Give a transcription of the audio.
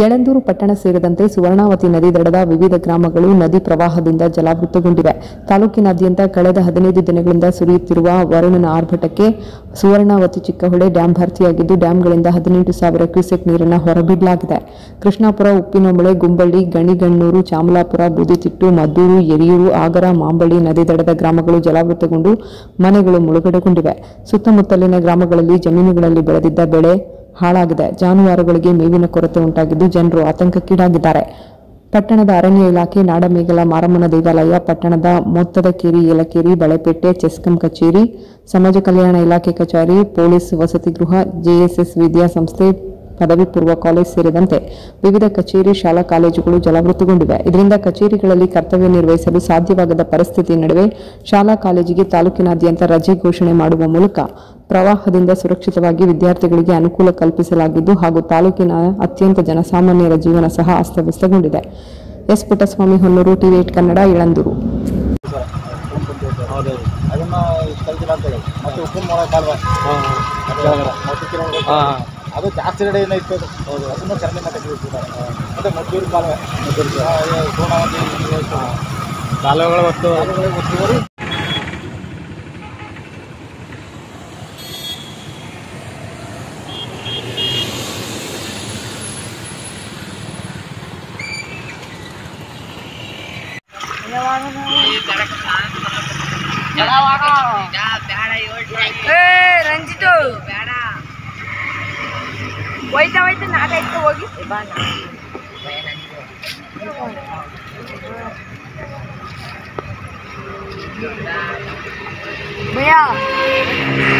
ಯಳಂದೂರು ಪಟ್ಟಣ ಸೇರಿದಂತೆ ಸುವರ್ಣಾವತಿ ನದಿ ದಡದ ವಿವಿಧ ಗ್ರಾಮಗಳು ನದಿ ಪ್ರವಾಹದಿಂದ ಜಲಾವೃತಗೊಂಡಿವೆ. ತಾಲೂಕಿನಾದ್ಯಂತ ಕಳೆದ ಹದಿನೈದು ದಿನಗಳಿಂದ ಸುರಿಯುತ್ತಿರುವ ವರುಣನ ಆರ್ಭಟಕ್ಕೆ ಸುವರ್ಣಾವತಿ ಚಿಕ್ಕಹೊಳೆ ಡ್ಯಾಂ ಭರ್ತಿಯಾಗಿದ್ದು, ಡ್ಯಾಂಗಳಿಂದ ಹದಿನೆಂಟು ಸಾವಿರ ಕ್ಯೂಸೆಕ್ ನೀರನ್ನು ಹೊರಬಿಡಲಾಗಿದೆ. ಕೃಷ್ಣಾಪುರ, ಉಪ್ಪಿನೊಂಬಳೆ, ಗುಂಬಳ್ಳಿ, ಗಣಿಗಣ್ಣೂರು, ಚಾಮಲಾಪುರ, ಬೂದಿತಿಟ್ಟು, ಮದ್ದೂರು, ಎರಿಯೂರು, ಆಗರ, ಮಾಂಬಳ್ಳಿ ನದಿ ದಡದ ಗ್ರಾಮಗಳು ಜಲಾವೃತಗೊಂಡು ಮನೆಗಳು ಮುಳುಗಡೆಗೊಂಡಿವೆ. ಸುತ್ತಮುತ್ತಲಿನ ಗ್ರಾಮಗಳಲ್ಲಿ ಜಮೀನುಗಳಲ್ಲಿ ಬೆಳೆದಿದ್ದ ಬೆಳೆ ಹಾಳಾಗಿದೆ. ಜಾನುವಾರುಗಳಿಗೆ ಮೇವಿನ ಕೊರತೆ ಉಂಟಾಗಿದ್ದು ಜನರು ಆತಂಕಕ್ಕೀಡಾಗಿದ್ದಾರೆ. ಪಟ್ಟಣದ ಅರಣ್ಯ ಇಲಾಖೆ ನಾಡಮೇಗಲ ಮಾರಮ್ಮನ ದೇವಾಲಯ, ಪಟ್ಟಣದ ಮೊತ್ತದ ಕೇರಿ ಏಲಕೇರಿ, ಬಳೆಪೇಟೆ, ಚೆಸ್ಕಂ ಕಚೇರಿ, ಸಮಾಜ ಕಲ್ಯಾಣ ಇಲಾಖೆ ಕಚೇರಿ, ಪೊಲೀಸ್ ವಸತಿ ಗೃಹ ಜೆಎಸ್ಎಸ್ ವಿದ್ಯಾಸಂಸ್ಥೆ ಪದವಿ ಪೂರ್ವ ಕಾಲೇಜ್ ಸೇರಿದಂತೆ ವಿವಿಧ ಕಚೇರಿ ಶಾಲಾ ಕಾಲೇಜುಗಳು ಜಲಾವೃತಗೊಂಡಿವೆ. ಇದರಿಂದ ಕಚೇರಿಗಳಲ್ಲಿ ಕರ್ತವ್ಯ ನಿರ್ವಹಿಸಲು ಸಾಧ್ಯವಾಗದ ಪರಿಸ್ಥಿತಿ ನಡುವೆ ಶಾಲಾ ಕಾಲೇಜಿಗೆ ತಾಲೂಕಿನಾದ್ಯಂತ ರಜೆ ಘೋಷಣೆ ಮಾಡುವ ಮೂಲಕ ಪ್ರವಾಹದಿಂದ ಸುರಕ್ಷಿತವಾಗಿ ವಿದ್ಯಾರ್ಥಿಗಳಿಗೆ ಅನುಕೂಲ ಕಲ್ಪಿಸಲಾಗಿದ್ದು ಹಾಗೂ ತಾಲೂಕಿನ ಅತ್ಯಂತ ಜನಸಾಮಾನ್ಯರ ಜೀವನ ಸಹ ಅಸ್ತವ್ಯಸ್ತಗೊಂಡಿದೆ. S Puttaswamy Honnur TV eight Kannada Ilandur. ಹೌದು. ಅದನ್ನ ಕಲ್ತಿಲ್ಲ ಅಂತ ಹೇಳಿ ಮತ್ತೆ ಉಪ್ಪಿನ ಮೊಳ ಕಾಲುವೆ. ಹಾಂ ಮತ್ತೆ ಕಿಲೋಮೀಟರ್ ಹಾಂ. ಅದು ಜಾಸ್ತಿ ರೆಡಿ ಏನೋ ಇತ್ತು ಅದು ಹೌದು ಅದನ್ನ ಚರಂಡಿ ಮತ್ತೆ ಇಟ್ಟಿದ್ದಾರೆ ಮತ್ತೆ ಮದ್ದೂರು ಕಾಲುವೆ ಸೋನಾವತಿ ಕಾಲುವೆಗಳು ಮತ್ತು ಕಾಲುವೆಗಳಿಗೆ ಒತ್ತುವರಿ ಏ ರಂಜಿತು ಬೇಡ Wait na, wait na. Kahit tuwagis, iba na. Bayanan ko. Baya! Baya!